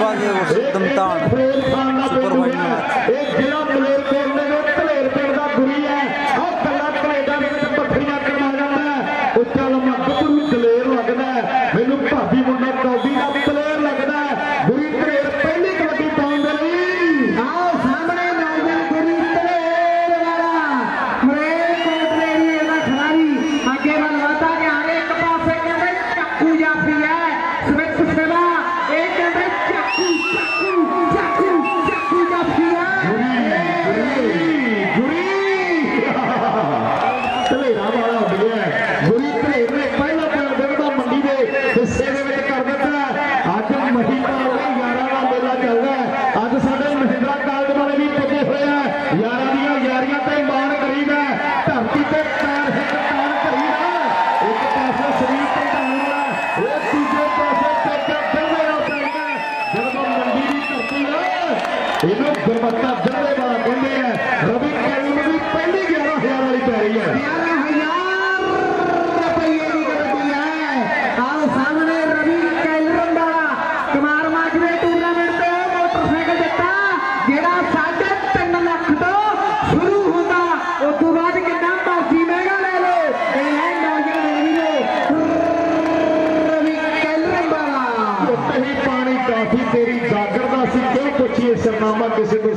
ਬਾਗੇ ਉਸ ਦਮਤਾਨ ਸੁਪਰਵਾਈਜ਼ਰ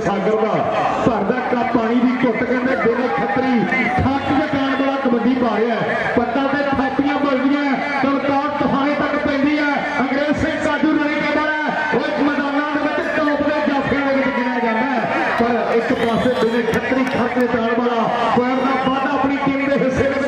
ਸਾਗਰ ਦਾ। ਭਰਦਾ ਕੱਪ ਪਾਣੀ ਦੀ ਘੁੱਟ ਕਹਿੰਦੇ ਦਿਲ ਖੱਤਰੀ। ਥੱਕ ਜਕਾਨ ਵਾਲਾ ਕਬੱਡੀ ਪਾ ਰਿਹਾ ਪੱਤਾ ਤੇ ਥਾਪੀਆਂ ਵੱਜਦੀਆਂ ਦਮਕਾਰ ਤਫਾਰੇ ਤੱਕ ਪੈਂਦੀ ਹੈ ਅੰਗਰੇਜ਼ ਸਿੰਘ ਸਾਧੂ ਨਹੀਂ ਕਹਿੰਦਾ ਉਹ ਮੈਦਾਨਾਂ ਦੇ ਵਿੱਚ ਟੌਪ ਦੇ ਜਾਫਿਆਂ ਦੇ ਵਿੱਚ ਗਿਣਿਆ ਜਾਂਦਾ ਪਰ ਇੱਕ ਪਾਸੇ ਦਿਲ ਖੱਤਰੀ ਖਾਤੇ ਤਾਲ ਵਾਲਾ। ਕੋਇਰ ਦਾ ਵਾਧਾ ਆਪਣੀ ਟੀਮ ਦੇ ਹਿੱਸੇ ਦੇ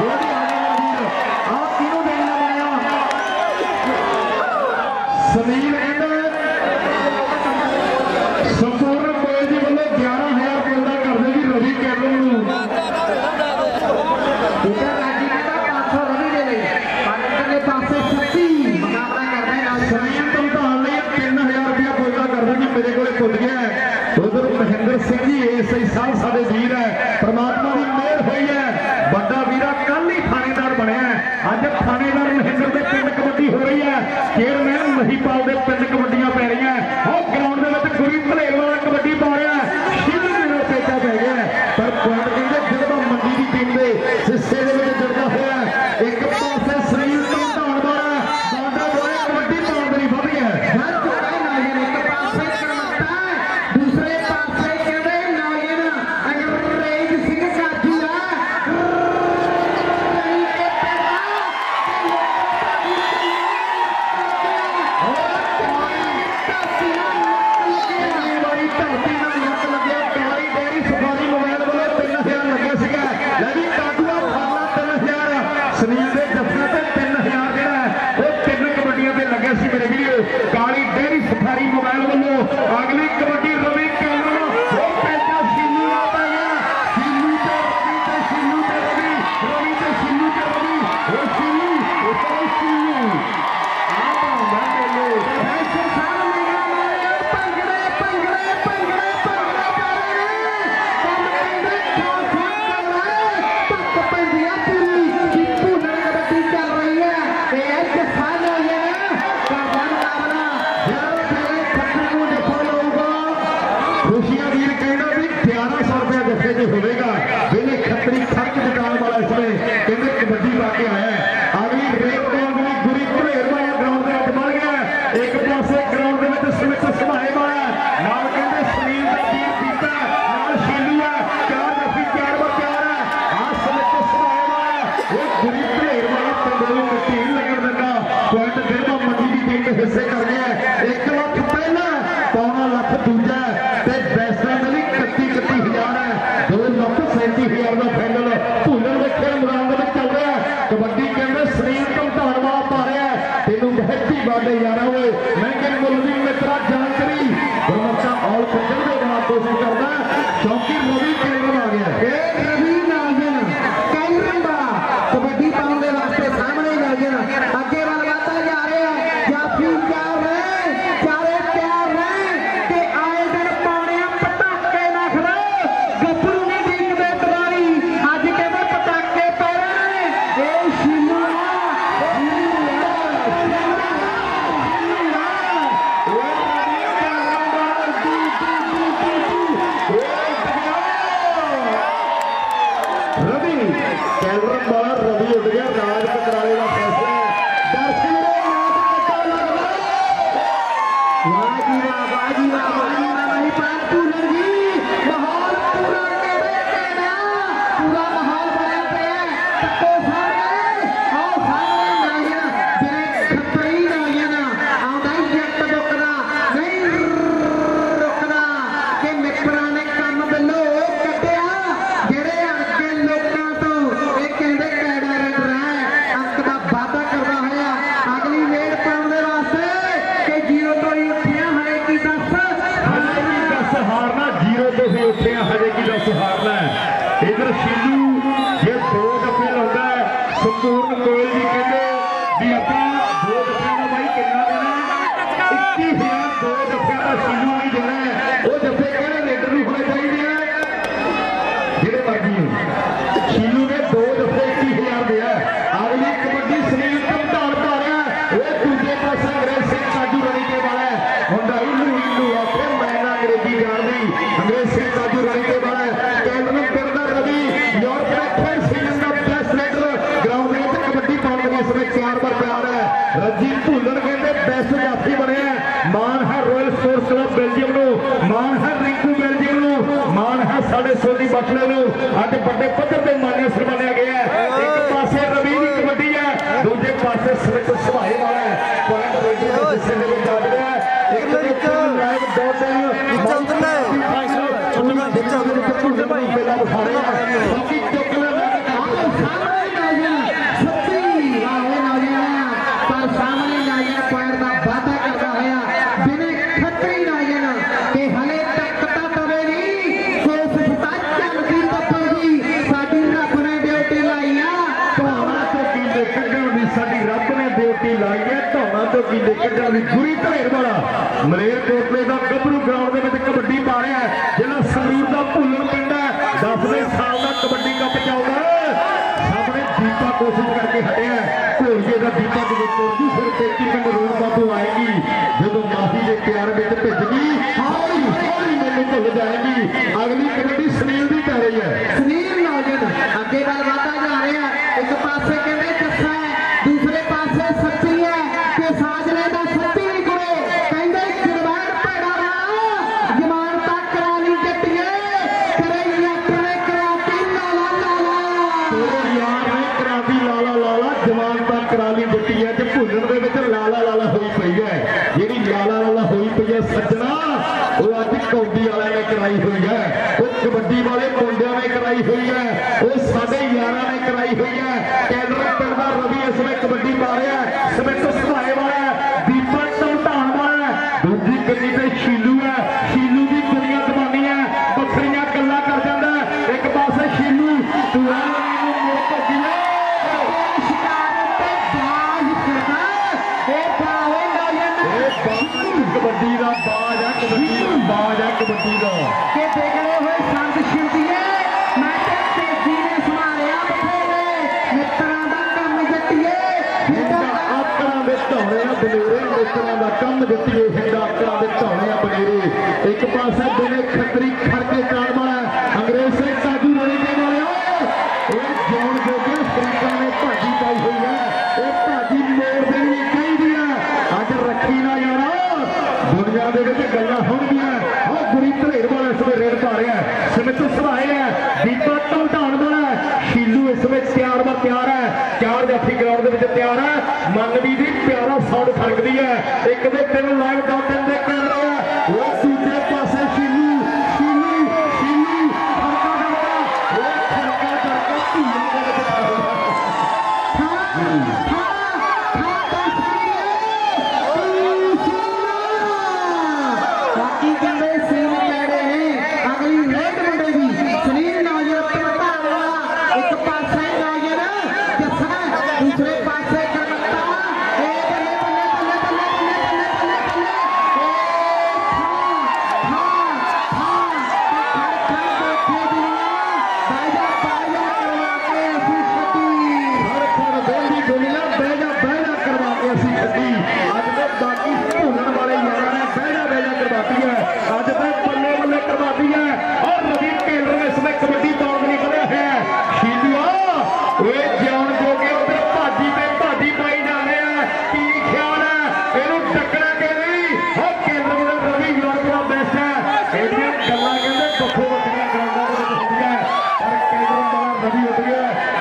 We're ਸਾਡੇ ਯਾਰਾਂ ਓਏ ਮੈਂ ਕਿ ਮੁਲਜ਼ਮ ਮਿੱਤਰਾ ਜਾਂਤਰੀ ਗੁਰਮਰਚਾ ਆਲ ਪੰਜਲ ਦੇ ਨਾਲ ਕੋਸ਼ਿਸ਼ ਕਰਦਾ ਚੌਕੀ ਰਵੀ ਕੇਵਲ ਆ ਗਿਆ ਇਹ ਰਵੀ ਬਟਲੇ ਨੂੰ ਅੱਜ ਵੱਡੇ ਪੱਧਰ ਤੇ ਮਾਨਿਆ ਸਨਮਾਨਿਆ ਗਿਆ ਹੈ। ਇੱਕ ਪਾਸੇ ਰਵੀ ਦੀ ਕਬੱਡੀ ਹੈ ਦੂਜੇ ਪਾਸੇ ਸਿਰਕ ਸੁਭਾਏ ਵਾਲਾ ਹੈ। ਪੁਆਇੰਟ ਰੇਡਰ ਦੇ ਹਿੱਸੇ ਦੇ ਵਿੱਚ ਭਾਈ ਨਿਕਲ ਜਾਣ ਦੀ ਗੁਰੀ ਧਰੇਰ ਵਾਲਾ ਮਲੇਰ ਕੋਟਲੇ ਦਾ ਗੱਭਰੂ ਗਰਾਊਂਡ ਦੇ ਵਿੱਚ ਕਬੱਡੀ ਪਾ ਰਿਹਾ ਹੈ, ਜਿਹੜਾ ਸੰਗਰੂਰ ਦਾ ਭੁੱਲਣ ਪਿੰਡ ਹੈ 10ਵੇਂ ਸਾਲ ਦਾ ਕਬੱਡੀ ਕੱਪ ਚਾਉਂਦਾ ਸਾਹਮਣੇ ਦੀਪਾ ਕੋਸ਼ਿਸ਼ ਕਰਕੇ ਹਟਿਆ ਘੋਲਗੇ ਦਾ ਦੀਪਾ ਜਦੋਂ ਤੋੜਦੀ ਫਿਰ ਪੇਕੀ ਪਿੰਡ ਰੋਣ ਬਾਪੂ ਆਏਗੀ, ਜਦੋਂ ਮਾਫੀ ਦੇ ਪਿਆਰ ਵਿੱਚ ਭਿੱਜ ਗਈ ਹੌਲੀ ਹੌਲੀ ਮੈਨੂੰ ਭੁੱਲ ਜਾਏਗੀ। ਅਗਲੀ ਕਬੱਡੀ ਸੁਨੀਲ ਦੀ ਪੈ ਰਹੀ ਹੈ। ਕਬੱਡੀ ਪਾ ਰਿਹਾ ਹੈ ਸਮਿਤ ਸੁਭਾਏ ਵਾਲਾ ਦੀਪਕ ਸੰਧਾਨ ਵਾਲਾ ਦੂਜੀ ਗੱਡੀ ਤੇ ਬਾਹਰ ਜਾਫੀ ਗਰਾਊਂਡ ਦੇ ਵਿੱਚ ਤਿਆਰ ਹੈ। ਮਨਵੀ ਦੀ ਪਿਆਰਾ ਸਾਡ ਫੜਕਦੀ ਹੈ।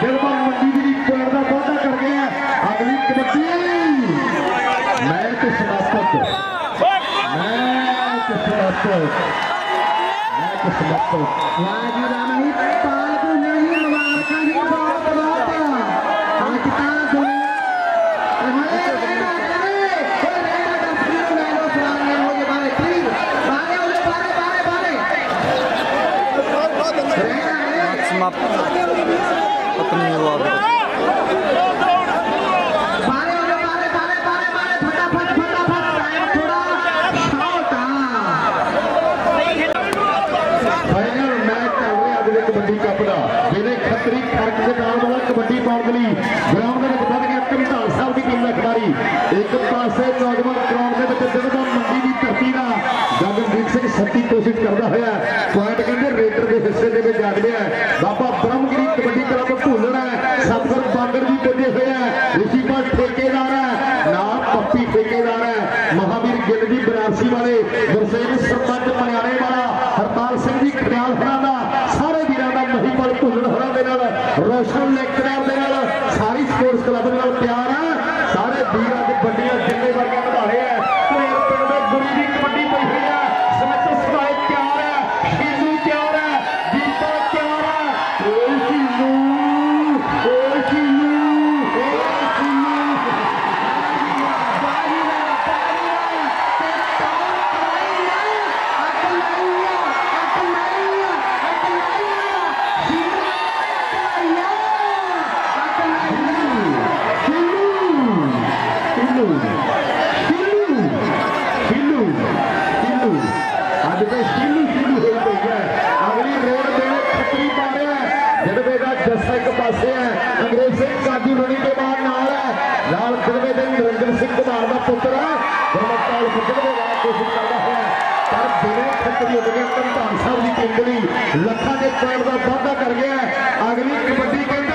दिलबंद मंडी जी पेड़ का वादा करके ਆਪਣੀ ਆਵਾਜ਼ ਕਬੱਡੀ ਕੱਪ ਦਾ। ਜਿਹਦੇ ਖੱਤਰੀ ਫ਼ਰਕ ਦੇ ਨਾਲ ਵਾਲਾ ਕਬੱਡੀ ਪਾਉਣ ਦੇ ਲਈ ਗਰਾਊਂਡ ਦੇ ਵਿੱਚ ਵੱਧ ਗਿਆ ਕਮਤਾਲ ਸਾਹਿਬ ਦੀ ਟੀਮ ਦਾ ਖਿਡਾਰੀ। ਇੱਕ ਪਾਸੇ ਨੌਜਵਾਨ ਗਰਾਊਂਡ ਦੇ ਵਿੱਚ ਦਿਵਦਾ ਮੰਡੀ ਦੀ ਧਰਤੀ ਦਾ। ਗਗਨਦੀਪ ਸਿੰਘ ਸੱਤੀ ਕੋਸ਼ਿਸ਼ ਕਰਦਾ ਹੋਇਆ। ਦੇ ਨਾਲ, ਰੋਸ਼ਨ ਲੈਕਚਰਰ ਦੇ ਨਾਲ, ਸਾਰੀ ਸਪੋਰਟਸ ਕਲੱਬ ਦੇ ਨਾਲ ਪਿਆਰ ਹੈ ਸਾਰੇ ਵੀਰਾਂ ਦੇ ਵੱਡੀਆਂ ਅੱਜ ਤੇ ਸ਼ੀਲੂ ਸ਼ੀਲੂ ਹੋਈ ਪਈ ਹੈ ਅਗਲੀ ਰੇਡ ਦੇਣੇ ਖੱਤਰੀ ਪਾ ਰਿਹਾ ਜੜਵੇ ਦਾ ਜੱਸਾ ਇੱਕ ਪਾਸੇ ਹੈ ਅੰਗਰੇਜ਼ ਸਿੰਘ ਕਾਦੀ ਰਣੀ ਦੇ ਬਾਅਦ ਨਾਲ ਹੈ ਨਾਲ ਜੜਵੇ ਦੇ ਨਰਿੰਦਰ ਸਿੰਘ ਕੁਮਾਰ ਦਾ ਪੁੱਤਰ ਹੈ ਗੁਰਮਤਾਲ ਫੁੱਟਦੇ ਦਾ ਕੋਸ਼ਿਸ਼ ਕਰਦਾ ਹੋਇਆ ਪਰ ਦਿਨੇ ਖੱਤਰੀ ਉੱਡ ਗਿਆ ਸਾਹਿਬ ਦੀ ਟੀਮ ਲੱਖਾਂ ਦੇ ਪੁਆਇੰਟ ਦਾ ਵਾਧਾ ਕਰ ਗਿਆ ਅਗਲੀ ਕਬੱਡੀ ਕਹਿੰਦੇ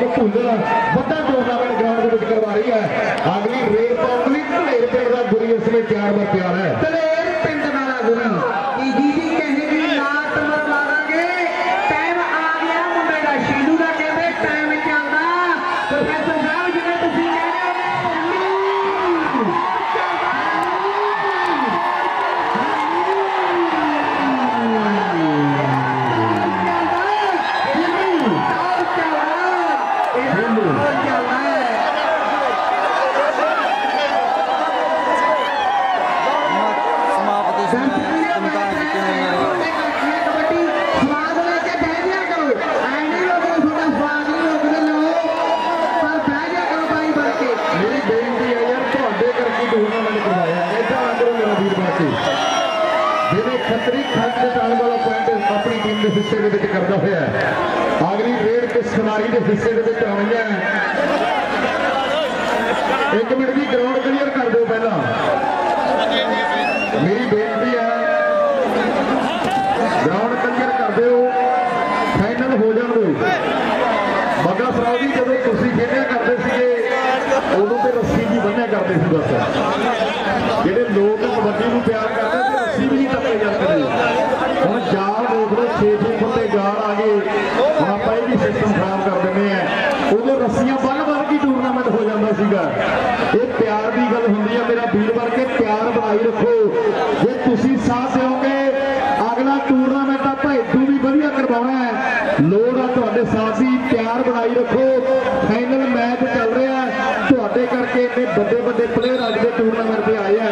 ਕਬੱਡੀ ਕੱਪ ਧੂਲਣ ਵੱਡਾ ਟੂਰਨਾਮੈਂਟ ਗਰਾਊਂਡ ਦੇ ਵਿੱਚ ਕਰਵਾ ਰਹੀ ਹੈ। ਅਗਲੀ ਰੇਡ ਪਾਉਣ ਲਈ ਢਲੇਰ ਪਿੰਡ ਦਾ ਗੁਰੀ ਇਸ ਵਿੱਚ ਤਿਆਰ ਬਰ ਤਿਆਰ ਹੈ। ਇੱਕ ਮਿੰਟ ਦੀ ਗਰਾਊਂਡ ਕਲੀਅਰ ਕਰ ਦਿਓ ਪਹਿਲਾਂ। ਮੇਰੀ ਬੇਨਤੀ ਹੈ ਗਰਾਊਂਡ ਕਲੀਅਰ ਕਰ ਦਿਓ ਫਾਈਨਲ ਹੋ ਜਾਣ ਦਿਓ। ਮਗਲਾ ਫਰਾਉਦੀ ਜਦੋਂ ਤੁਸੀਂ ਖੇਡਿਆ ਕਰਦੇ ਸੀਗੇ, ਉਦੋਂ ਤੇ ਰੱਸੀ ਦੀ ਬੰਨਿਆ ਕਰਦੇ ਸੀ ਬਸ। ਜਿਹੜੇ ਲੋਕ ਕਬੱਡੀ ਨੂੰ ਪਿਆਰ ਕਰਦੇ ਵੱਡੇ ਵੱਡੇ ਪਲੇਅਰ ਅੱਜ ਦੇ ਟੂਰਨਾਮੈਂਟ ਤੇ ਆਏ ਆ।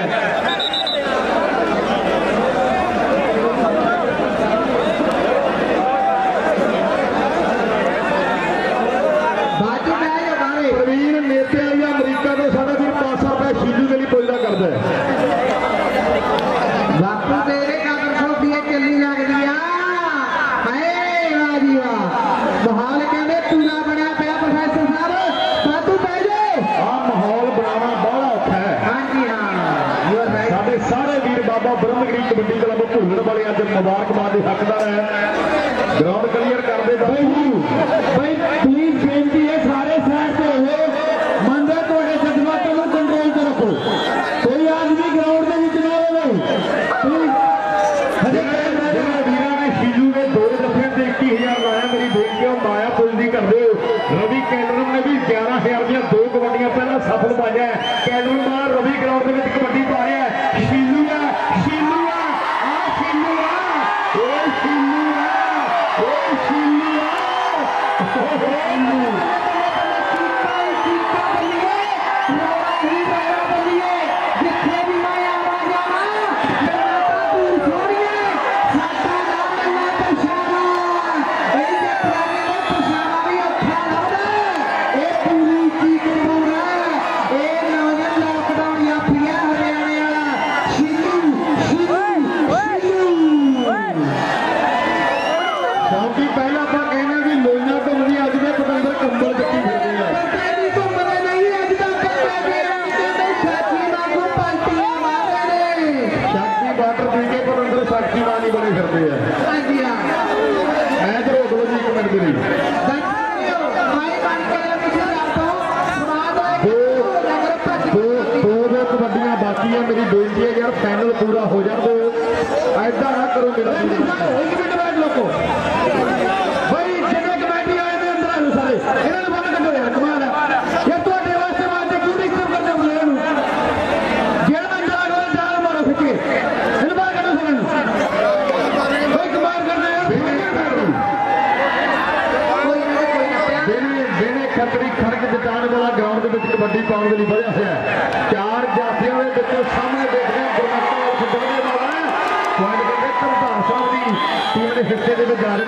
ਬਾਬਾ ਬ੍ਰਹਮਗਰੀ ਕਬੱਡੀ ਕਲੱਬ ਭੁੱਲਣ ਵਾਲੇ ਅੱਜ ਮੁਬਾਰਕਬਾਦ ਦੇ ਹੱਕਦਾਰ ਹੈ। ਗਰਾਊਂਡ ਕਲੀਅਰ ਕਰਦੇ ਬਾਈ ਬਾਈ Terceira medalha.